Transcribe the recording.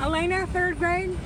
Elena, third grade?